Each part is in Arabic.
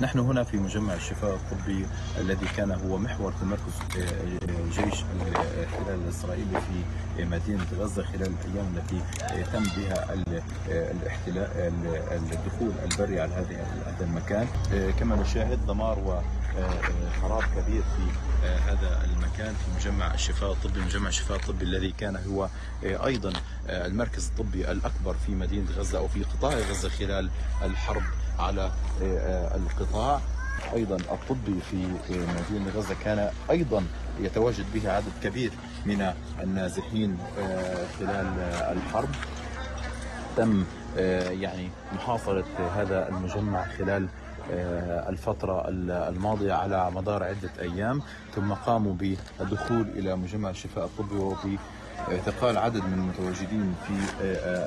نحن هنا في مجمع الشفاء الطبي الذي كان هو محور تمركز جيش الاحتلال الاسرائيلي في مدينة غزة خلال الأيام التي تم بها الاحتلال الدخول البري على هذا المكان. كما نشاهد دمار وخراب كبير في هذا المكان في مجمع الشفاء الطبي مجمع الشفاء الطبي الذي كان هو أيضا المركز الطبي الأكبر في مدينة غزة أو في قطاع غزة خلال الحرب. على القطاع. أيضا الطبي في مدينة غزة كان أيضا يتواجد به عدد كبير من النازحين خلال الحرب. تم يعني محاصرة هذا المجمع خلال الفترة الماضية على مدار عدة أيام. ثم قاموا بالدخول إلى مجمع الشفاء الطبي وباعتقال عدد من المتواجدين في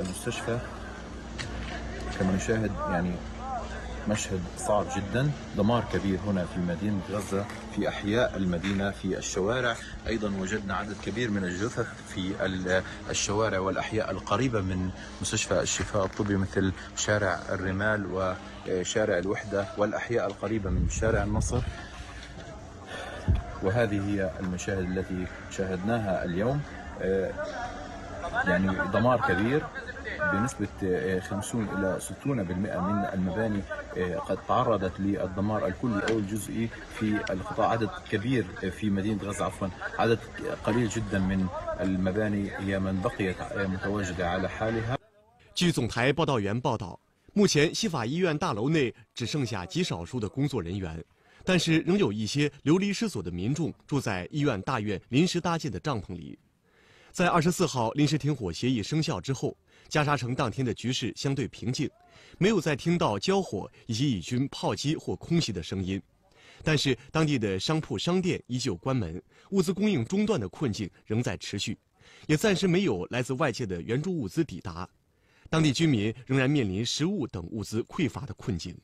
المستشفى. كما نشاهد يعني مشهد صعب جدا. دمار كبير هنا في مدينة غزة في أحياء المدينة في الشوارع. أيضا وجدنا عدد كبير من الجثث في الشوارع والأحياء القريبة من مستشفى الشفاء الطبي مثل شارع الرمال وشارع الوحدة والأحياء القريبة من شارع النصر. وهذه هي المشاهد التي شاهدناها اليوم. يعني دمار كبير بنسبة 50 إلى 60% من المباني قد تعرضت للدمار الكلي أو الجزئي في القطاع عدد كبير في مدينة غزة عفوا عدد قليل جدا من المباني هي من بقيت متواجدة على حالها 据总台报道员报道，目前西法医院大楼内只剩下极少数的工作人员，但是仍有一些流离失所的民众住在医院大院临时搭建的帐篷里。 在二十四号临时停火协议生效之后，加沙城当天的局势相对平静，没有再听到交火以及以军炮击或空袭的声音。但是，当地的商铺、商店依旧关门，物资供应中断的困境仍在持续，也暂时没有来自外界的援助物资抵达。当地居民仍然面临食物等物资匮乏的困境。